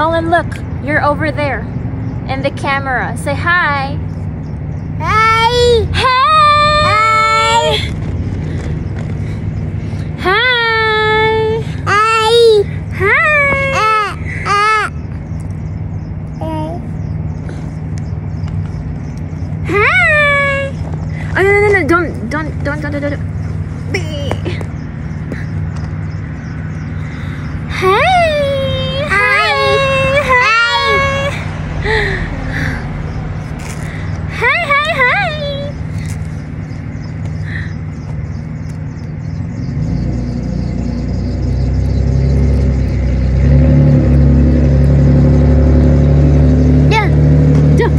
Collin, look, you're over there in the camera. Say hi. Hi. Hi. Hi. Hi. Hi. Ah, ah. Hi. Oh, no, no, no. Don't, don't, don't, don't, don't, don't. Be. Hey. Hi. Hi. Hi, hi, hi. Yeah. Duck.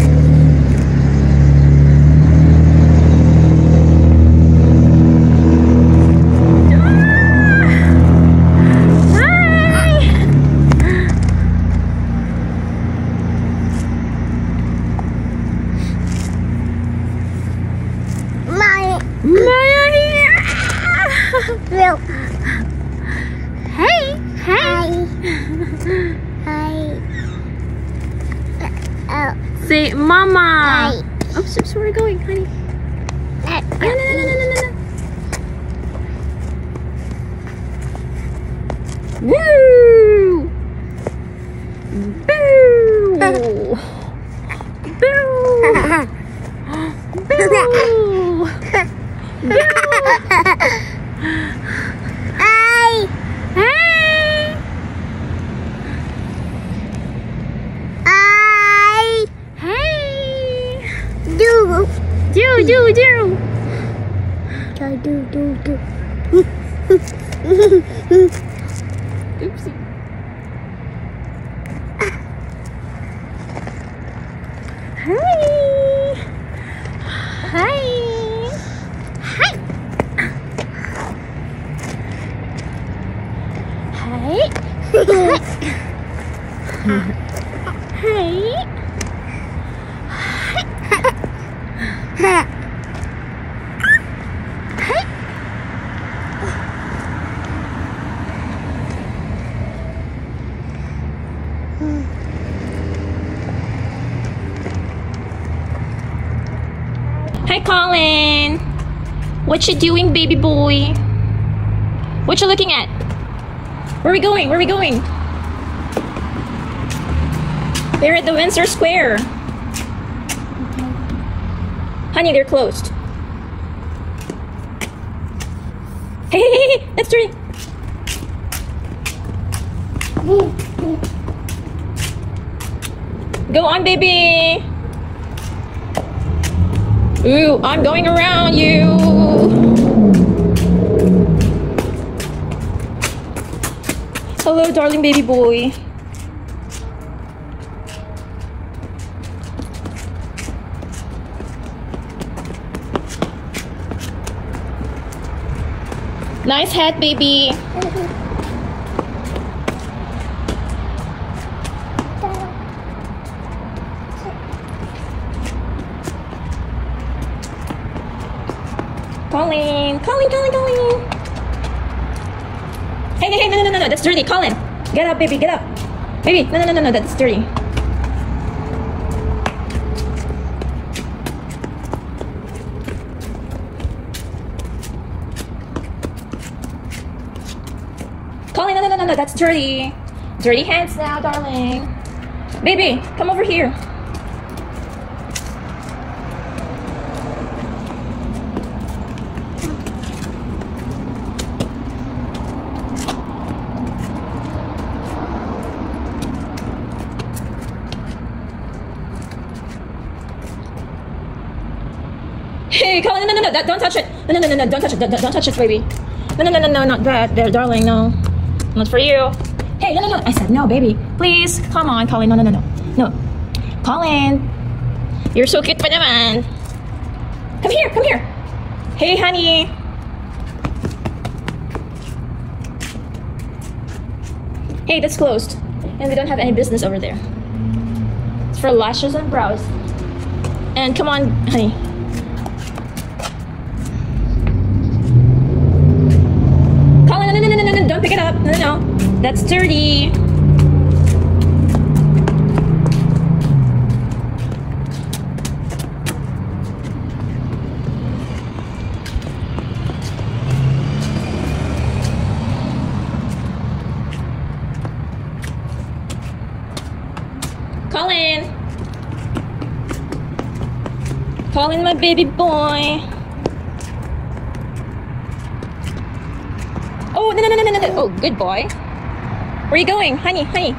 Hi. Maya here. Hey, hey. Hi. Hi. Oh. Say mama. Hi. Oops, oops, where are we going, honey? Ah, No, no, no, no, no, no, no. Woo! Hi. Hey! I Hey! do. Do, do, do! Do do do do. Oopsie. Hi! Hi! Hi! Hi! Hi! Hi, Collin. What you doing, baby boy? What you looking at? Where are we going? Where are we going? We're at the Windsor Square. Honey, they're closed. Hey, hey, hey, that's dirty. Go on, baby. Ooh, I'm going around you. Hello, darling baby boy. Nice hat, baby. Collin, Collin, Collin, Collin. Hey, hey, hey, no, no, no, no, that's dirty. Collin, get up, baby, get up. Baby, no, no, no, no, no, that's dirty. Collin, no, no, no, no, no, that's dirty. Dirty hands now, darling. Baby, come over here. Hey, Collin, no, no, no, that, don't touch it. No, no, no, no, no, don't touch it. Don't, don't touch it, baby. No, no, no, no, no, not that. There, darling, no. Not for you. Hey, no, no, no. I said no, baby. Please, come on, Collin. No, no, no, no. No. Collin, you're so cute pa naman. Come here, come here. Hey, honey. Hey, that's closed. And we don't have any business over there. It's for lashes and brows. And come on, honey. No, no, that's 30. Collin! Collin, my baby boy! No, no, no, no, no. Oh, good boy. Where are you going? Honey, honey.